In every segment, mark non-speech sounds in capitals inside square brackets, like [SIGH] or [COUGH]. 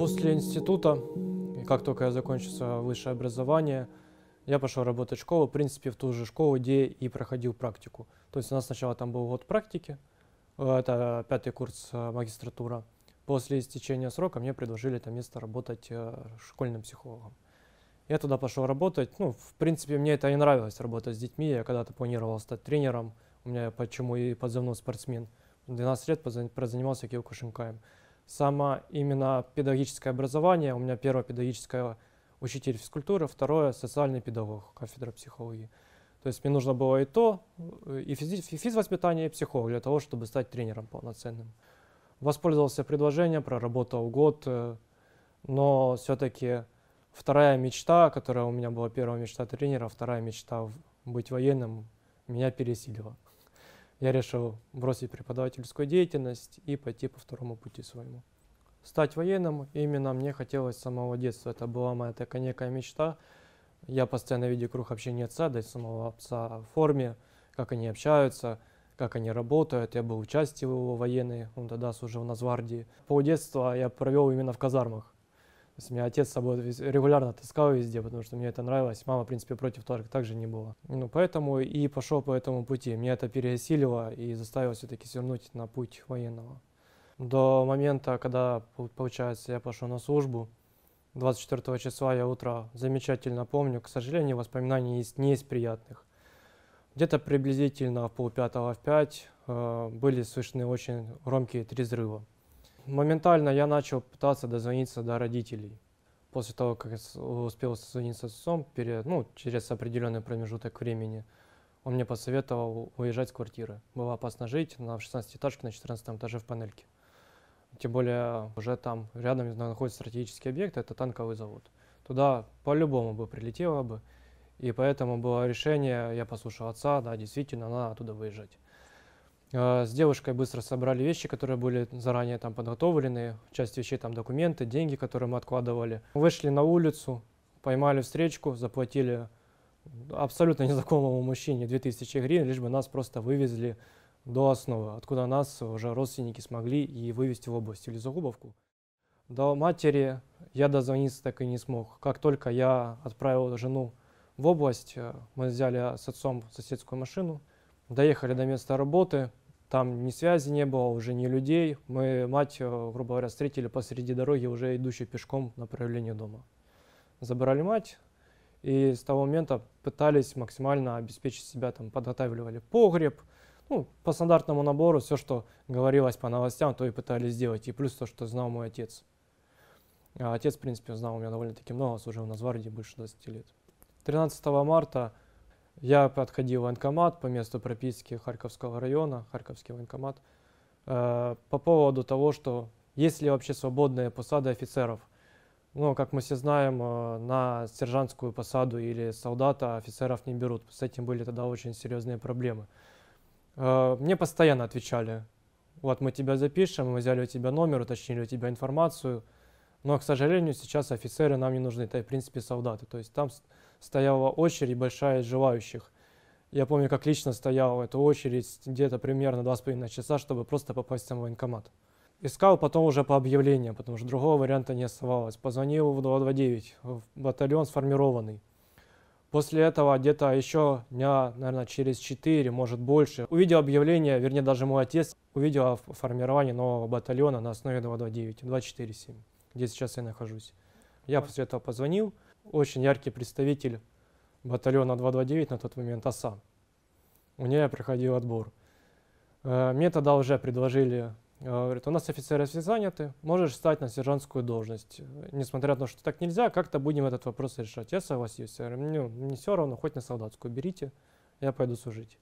После института, как только я закончил высшее образование, я пошел работать в школу, в принципе, в ту же школу, где и проходил практику. То есть у нас сначала там был год практики, э, это пятый курс э, магистратура. После истечения срока мне предложили это место работать э, школьным психологом. Я туда пошел работать. Ну, в принципе, мне это и нравилось, работать с детьми. Я когда-то планировал стать тренером. У меня почему и позывной спортсмен. 12 лет прозанимался Киокушинкаем. Само именно педагогическое образование. У меня первое педагогическое учитель физкультуры, второе социальный педагог, кафедра психологии. То есть мне нужно было и то, и, физи- и физвоспитание, и психолог для того, чтобы стать тренером полноценным. Воспользовался предложением, проработал год, э, но все-таки вторая мечта, которая у меня была первая мечта тренера, вторая мечта быть военным, меня пересилила. Я решил бросить преподавательскую деятельность и пойти по второму пути своему. Стать военным именно мне хотелось с самого детства. Это была моя такая некая мечта. Я постоянно видел круг общения отца, да и самого отца в форме, как они общаются, как они работают. Я был участие его военной, он тогда служил на Звардии. Пол детства я провел именно в казармах. То есть меня отец с собой регулярно таскал везде, потому что мне это нравилось. Мама, в принципе, против тоже также не было. Ну, поэтому и пошел по этому пути. Мне это пересилило и заставило все-таки свернуть на путь военного. До момента, когда, получается, я пошел на службу, 24 числа я утро замечательно помню. К сожалению, воспоминаний есть не из приятных. Где-то приблизительно в полпятого в пять э, были слышны очень громкие три взрыва. Моментально я начал пытаться дозвониться до родителей. После того, как успел созвониться с отцом, перед, ну, через определенный промежуток времени, он мне посоветовал уезжать с квартиры. Было опасно жить на 16 этажке на 14 этаже в панельке. Тем более уже там рядом находится стратегический объект, это танковый завод. Туда по-любому бы прилетело бы. И поэтому было решение, я послушал отца, да, действительно, надо оттуда выезжать. Э, с девушкой быстро собрали вещи, которые были заранее там подготовлены. Часть вещей там документы, деньги, которые мы откладывали. Вышли на улицу, поймали встречку, заплатили абсолютно [LAUGHS] незнакомому мужчине 2000 гривен, лишь бы нас просто вывезли до основы, откуда нас уже родственники смогли и вывести в область или Загубовку. До матери я дозвониться так и не смог. Как только я отправил жену в область, э, мы взяли с отцом соседскую машину, доехали до места работы, там ни связи не было, уже ни людей. Мы мать, э, грубо говоря, встретили посреди дороги, уже идущую пешком в направлении дома. Забрали мать, и с того момента пытались максимально обеспечить себя, там, подготавливали погреб, ну, по стандартному набору, все, что говорилось по новостям, то и пытались сделать. И плюс то, что знал мой отец. А отец, в принципе, знал у меня довольно-таки много, служил на Зварде больше 20 лет. 13 марта я подходил в военкомат по месту прописки Харьковского района, Харьковский военкомат, э, по поводу того, что есть ли вообще свободные посады офицеров. Ну, как мы все знаем, э, на сержантскую посаду или солдата офицеров не берут. С этим были тогда очень серьезные проблемы. Э, мне постоянно отвечали, вот мы тебя запишем, мы взяли у тебя номер, уточнили у тебя информацию, но, к сожалению, сейчас офицеры нам не нужны, это, в принципе, солдаты. То есть там стояла очередь большая из желающих. Я помню, как лично стоял эту очередь где-то примерно два с половиной часа, чтобы просто попасть в сам военкомат. Искал потом уже по объявлениям, потому что другого варианта не оставалось. Позвонил в 229, в батальон сформированный. После этого где-то еще дня, наверное, через 4, может больше, увидел объявление, вернее, даже мой отец увидел о формировании нового батальона на основе 229, 247, где сейчас я нахожусь. Я после этого позвонил, очень яркий представитель батальона 229 на тот момент, ОСА. У нее проходил отбор. Э, мне тогда уже предложили Говорит, у нас офицеры все заняты, можешь стать на сержантскую должность. Несмотря на то, что так нельзя, как-то будем этот вопрос решать. Я согласился. Я говорю, мне не все равно, хоть на солдатскую берите, я пойду служить.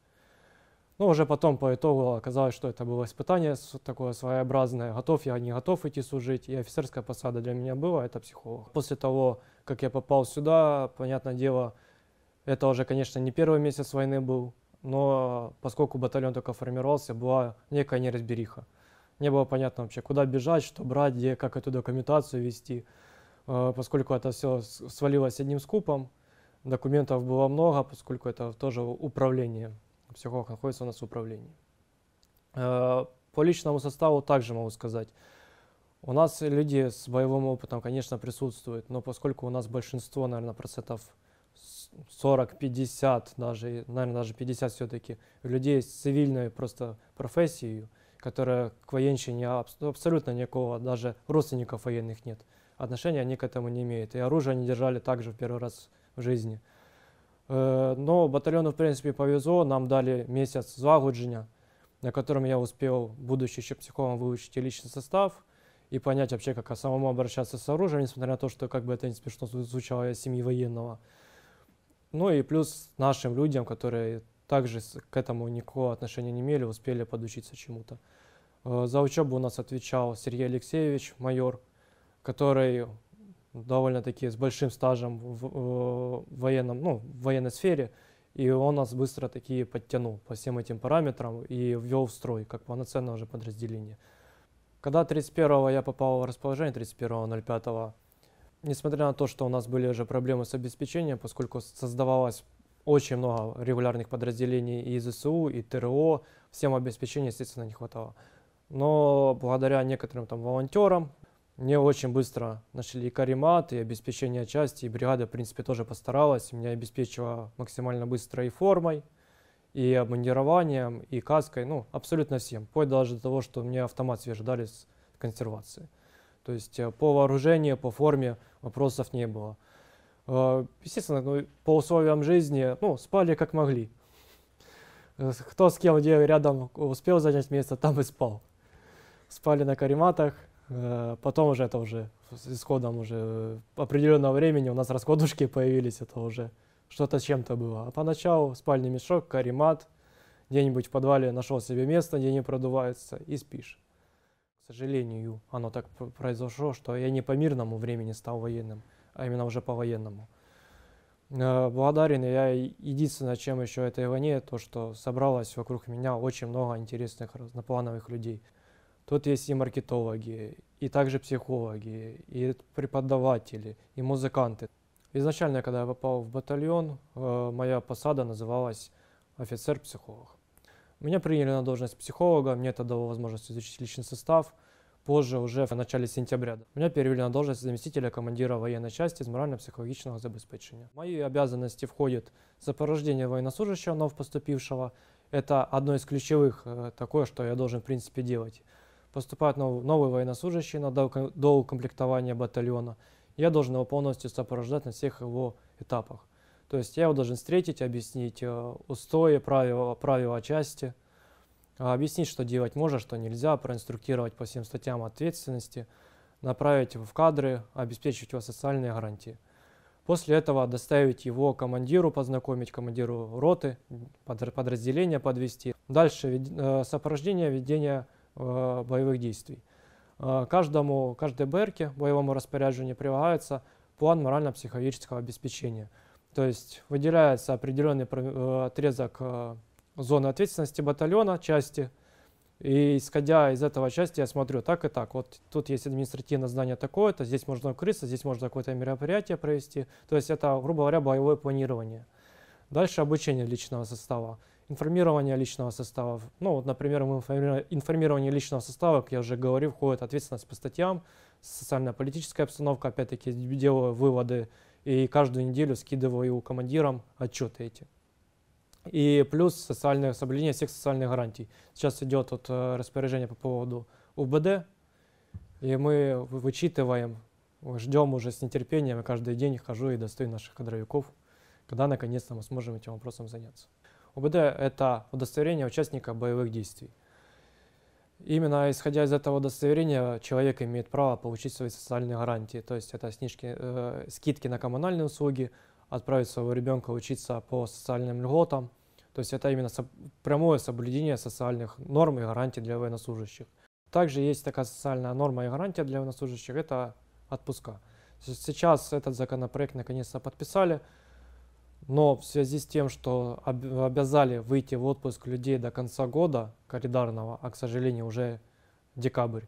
Но уже потом по итогу оказалось, что это было испытание такое своеобразное. Готов я, не готов идти служить. И офицерская посада для меня была, это психолог. После того, как я попал сюда, понятное дело, это уже, конечно, не первый месяц войны был, но поскольку батальон только формировался, была некая неразбериха не было понятно вообще, куда бежать, что брать, где, как эту документацию вести, э, поскольку это все свалилось одним скупом, документов было много, поскольку это тоже управление, психолог находится у нас в управлении. Э, по личному составу также могу сказать, У нас люди с боевым опытом, конечно, присутствуют, но поскольку у нас большинство, наверное, процентов 40-50, даже, наверное, даже 50 все-таки людей с цивильной просто профессией, которая к военщине абсолютно никакого, даже родственников военных нет. Отношения они к этому не имеют. И оружие они держали также в первый раз в жизни. Э, но батальону, в принципе, повезло. Нам дали месяц загуджения, на котором я успел, будучи еще психологом, выучить и личный состав и понять вообще, как самому обращаться с оружием, несмотря на то, что, как бы это не смешно звучало, я семьи военного. Ну и плюс нашим людям, которые также к этому никакого отношения не имели, успели подучиться чему-то. Э, за учебу у нас отвечал Сергей Алексеевич, майор, который довольно-таки с большим стажем в, в, военном, ну, в военной сфере, и он нас быстро таки подтянул по всем этим параметрам и ввел в строй, как полноценное уже подразделение. Когда 31-го я попал в расположение, 31.05, несмотря на то, что у нас были уже проблемы с обеспечением, поскольку создавалось очень много регулярных подразделений и ЗСУ, и ТРО, всем обеспечения, естественно, не хватало. Но благодаря некоторым там волонтерам, мне очень быстро нашли и каремат, и обеспечение части, и бригада, в принципе, тоже постаралась. Меня обеспечила максимально быстро и формой, и обмундированием, и каской, ну, абсолютно всем. Вплоть даже до того, что мне автомат свежий дали с консервации. То есть э, по вооружению, по форме вопросов не было. Э, естественно, ну, по условиям жизни, ну, спали как могли. Э, кто с кем где рядом успел занять место, там и спал. Спали на карематах, потом уже это уже с исходом уже определенного времени у нас раскладушки появились, это уже что-то чем-то было. А поначалу спальный мешок, каремат, где-нибудь в подвале нашел себе место, где не продувается, и спишь. К сожалению, оно так произошло, что я не по мирному времени стал военным, а именно уже по военному. Э, благодарен я единственное, чем еще этой войне, то, что собралось вокруг меня очень много интересных разноплановых людей. Тут есть и маркетологи, и также психологи, и преподаватели, и музыканты. Изначально, когда я попал в батальон, э, моя посада называлась офицер-психолог. Меня приняли на должность психолога, мне это дало возможность изучить личный состав. Позже, уже в начале сентября, меня перевели на должность заместителя командира военной части из морально-психологического забезпечения. В мои обязанности входит сопровождение военнослужащего, вновь поступившего. Это одно из ключевых, э, такое, что я должен в принципе делать. Поступают новые военнослужащие на доукомплектование батальона – я должен его полностью сопровождать на всех его этапах. То есть я его должен встретить, объяснить э, устои, правила, правила части, а, объяснить, что делать можно, что нельзя, проинструктировать по всем статьям ответственности, направить его в кадры, обеспечить его социальные гарантии. После этого доставить его командиру, познакомить командиру роты, подразделения подвести. Дальше э, сопровождение ведения действий. Э, каждому, каждой БРКе, боевому распоряжению, прилагается план морально-психологического обеспечения. То есть выделяется определенный отрезок зоны ответственности батальона, части, и исходя из этого части я смотрю так и так. Вот тут есть административное здание такое-то, здесь можно укрыться, здесь можно какое-то мероприятие провести. То есть это, грубо говоря, боевое планирование. Дальше обучение личного состава информирование личного состава. Ну, вот, например, в информирование личного состава, как я уже говорил, входит ответственность по статьям, социально-политическая обстановка, опять-таки делаю выводы и каждую неделю скидываю командирам отчеты эти. И плюс социальное соблюдение всех социальных гарантий. Сейчас идет вот э, распоряжение по поводу УБД, и мы вычитываем, ждем уже с нетерпением, и каждый день хожу и достаю наших кадровиков, когда наконец-то мы сможем этим вопросом заняться. УБД – это удостоверение участника боевых действий. Именно исходя из этого удостоверения человек имеет право получить свои социальные гарантии, то есть это снижки, э, скидки на коммунальные услуги, отправить своего ребенка учиться по социальным льготам, то есть это именно со, прямое соблюдение социальных норм и гарантий для военнослужащих. Также есть такая социальная норма и гарантия для военнослужащих – это отпуска. Сейчас этот законопроект наконец-то подписали, но в связи с тем, что обязали выйти в отпуск людей до конца года календарного, а, к сожалению, уже декабрь,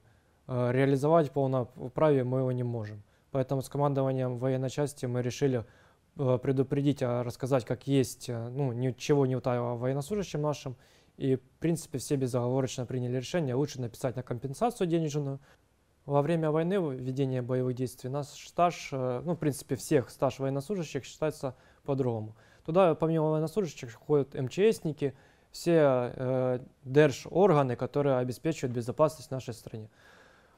э, реализовать в полном праве мы его не можем. Поэтому с командованием военной части мы решили э, предупредить, а рассказать, как есть, э, ну, ничего не утаивая военнослужащим нашим. И, в принципе, все безоговорочно приняли решение лучше написать на компенсацию денежную, Во время войны, ведения боевых действий, наш стаж, ну, в принципе, всех стаж военнослужащих считается по-другому. Туда, помимо военнослужащих, ходят МЧСники, все э, держ-органы, которые обеспечивают безопасность нашей стране.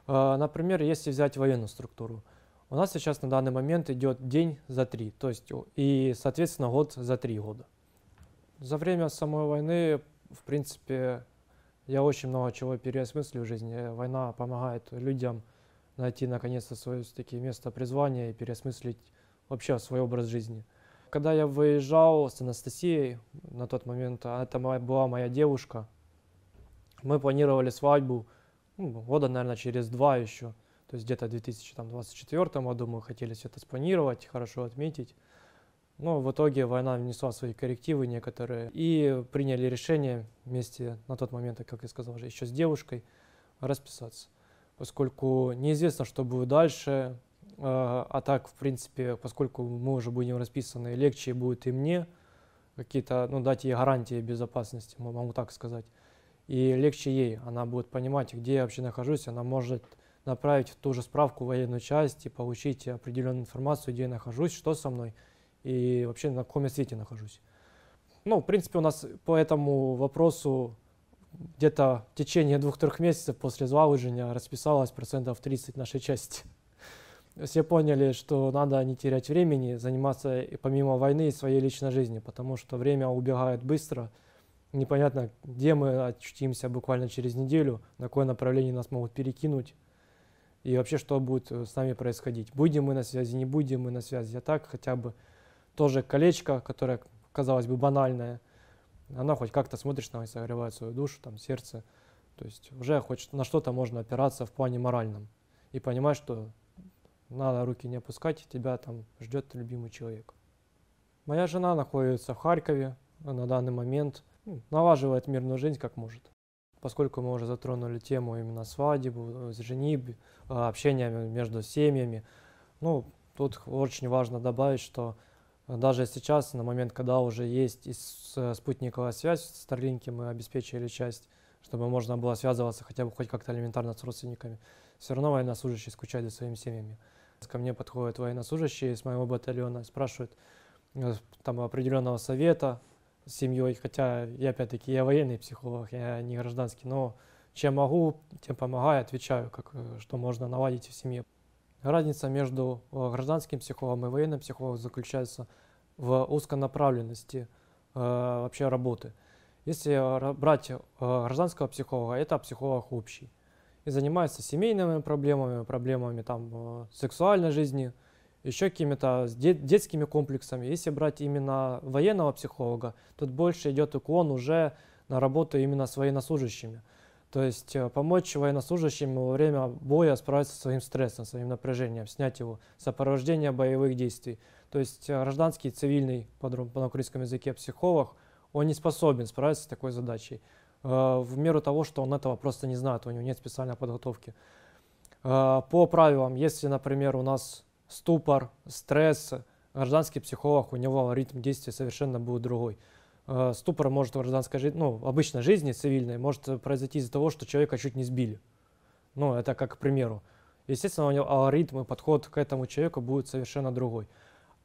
Э, например, если взять военную структуру, у нас сейчас на данный момент идет день за три, то есть и, соответственно, год за три года. За время самой войны, в принципе, я очень много чего переосмыслил в жизни. Война помогает людям найти наконец-то свое таки место призвания и переосмыслить вообще свой образ жизни. Когда я выезжал с Анастасией на тот момент, а это моя, была моя девушка, мы планировали свадьбу ну, года, наверное, через два еще. То есть где-то в 2024 году мы хотели все это спланировать, хорошо отметить. Но в итоге война внесла свои коррективы некоторые и приняли решение вместе на тот момент, как я сказал, уже еще с девушкой расписаться. Поскольку неизвестно, что будет дальше, а, а так, в принципе, поскольку мы уже будем расписаны, легче будет и мне какие-то, ну, дать ей гарантии безопасности, могу так сказать. И легче ей, она будет понимать, где я вообще нахожусь, она может направить в ту же справку военную часть и получить определенную информацию, где я нахожусь, что со мной и вообще на каком я свете нахожусь. Ну, в принципе, у нас по этому вопросу где-то в течение двух-трех месяцев после залужения расписалось процентов 30 нашей части. Все поняли, что надо не терять времени, заниматься помимо войны своей личной жизни, потому что время убегает быстро. Непонятно, где мы очутимся буквально через неделю, на какое направление нас могут перекинуть и вообще, что будет с нами происходить. Будем мы на связи, не будем мы на связи. А так хотя бы тоже колечко, которое, казалось бы, банальное, оно хоть как-то смотришь на согревает свою душу, там, сердце. То есть уже хоть на что-то можно опираться в плане моральном. И понимать, что надо руки не опускать, тебя там ждет любимый человек. Моя жена находится в Харькове на данный момент, ну, налаживает мирную жизнь как может. Поскольку мы уже затронули тему именно свадьбы, женитьбы, общения между семьями, ну, тут очень важно добавить, что даже сейчас, на момент, когда уже есть и э, спутниковая связь Starlink, мы обеспечили часть, чтобы можно было связываться хотя бы хоть как-то элементарно с родственниками. Все равно военнослужащие скучают за своими семьями. Ко мне подходят военнослужащие с моего батальона, спрашивают э, там определенного совета с семьей, хотя я опять-таки я военный психолог, я не гражданский, но чем могу, тем помогаю, отвечаю, как, э, что можно наладить в семье. Разница между э, гражданским психологом и военным психологом заключается в узконаправленности э, вообще работы. Если брать э, гражданского психолога, это психолог общий. И занимается семейными проблемами, проблемами там, э, сексуальной жизни, еще какими-то дет, детскими комплексами. Если брать именно военного психолога, тут больше идет уклон уже на работу именно с военнослужащими. То есть э, помочь военнослужащим во время боя справиться со своим стрессом, своим напряжением, снять его, сопровождение боевых действий. То есть э, гражданский, цивильный, по, на украинском языке, психолог, он не способен справиться с такой задачей. Э, в меру того, что он этого просто не знает, у него нет специальной подготовки. По правилам, если, например, у нас ступор, стресс, гражданский психолог, у него ритм действия совершенно будет другой. Э, ступор может в гражданской жизни, ну, обычной жизни цивильной, может произойти из-за того, что человека чуть не сбили. Ну, это как к примеру. Естественно, у него алгоритм и подход к этому человеку будет совершенно другой.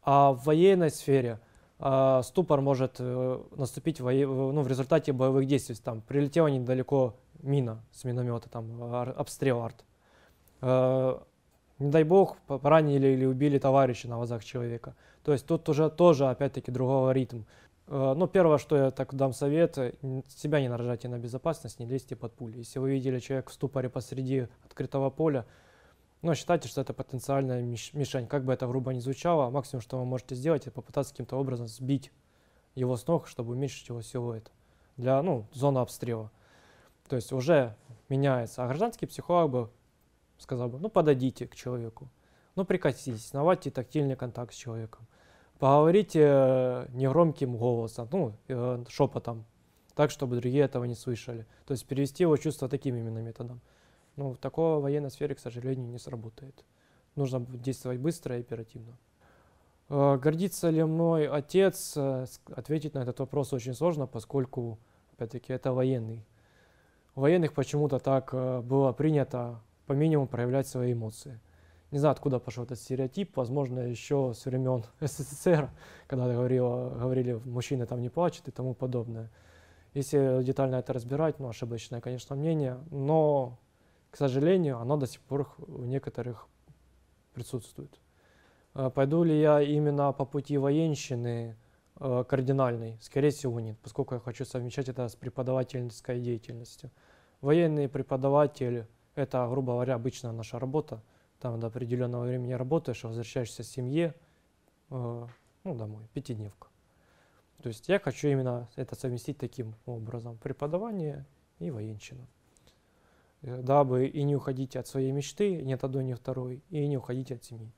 А в военной сфере э, ступор может э, наступить в, ну, в результате боевых действий. Там прилетела недалеко мина с миномета, там обстрел арт. Э, не дай бог, поранили или убили товарища на глазах человека. То есть тут уже тоже, опять-таки, другого ритм. Э, ну, первое, что я так дам совет, себя не нарожайте на безопасность, не лезьте под пули. Если вы видели человека в ступоре посреди открытого поля, ну, считайте, что это потенциальная мишень. Как бы это грубо ни звучало, максимум, что вы можете сделать, это попытаться каким-то образом сбить его с ног, чтобы уменьшить его силуэт для, ну, зоны обстрела. То есть уже меняется. А гражданский психолог бы сказал бы, ну, подойдите к человеку, ну, прикоснитесь, наводьте тактильный контакт с человеком поговорите э, негромким голосом, ну, э, шепотом, так, чтобы другие этого не слышали. То есть перевести его чувства таким именно методом. Ну, такого в военной сфере, к сожалению, не сработает. Нужно действовать быстро и оперативно. Э, гордится ли мной отец? Ответить на этот вопрос очень сложно, поскольку, опять-таки, это военный. У военных почему-то так было принято по минимуму проявлять свои эмоции. Не знаю, откуда пошел этот стереотип, возможно, еще с времен [LAUGHS] СССР, когда говорила, говорили, мужчины там не плачут и тому подобное. Если детально это разбирать, ну, ошибочное, конечно, мнение, но, к сожалению, оно до сих пор у некоторых присутствует. Э, пойду ли я именно по пути военщины э, кардинальной? Скорее всего, нет, поскольку я хочу совмещать это с преподавательской деятельностью. Военный преподаватель – это, грубо говоря, обычная наша работа – там до определенного времени работаешь, возвращаешься семье, э, ну, домой, пятидневка. То есть я хочу именно это совместить таким образом, преподавание и военщина. Э, дабы и не уходить от своей мечты, ни от одной, ни второй, и не уходить от семьи.